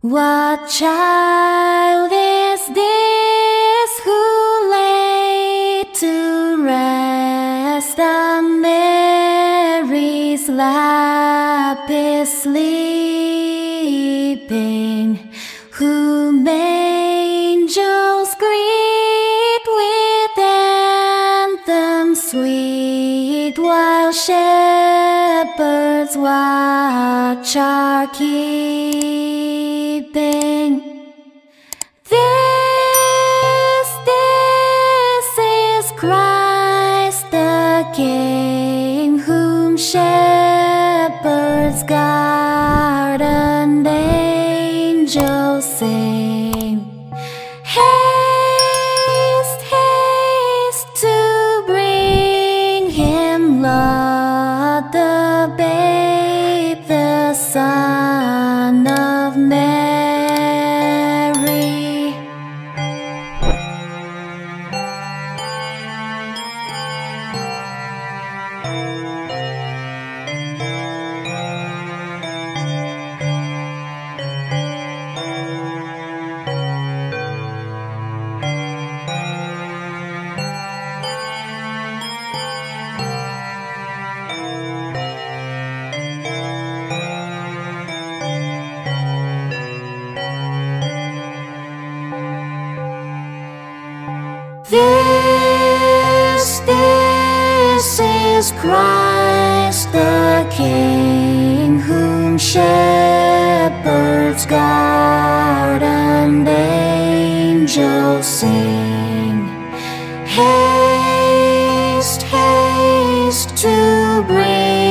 What child is this who lay to rest on Mary's lap is sleeping? Whom angels greet with anthems sweet, while shepherds watch our keeping. Christ the King, whom shepherds guard and angels sing. Haste, haste to bring him, Lord, the babe, the Son Christ the King, whom shepherds guard and angels sing. Haste, haste to bring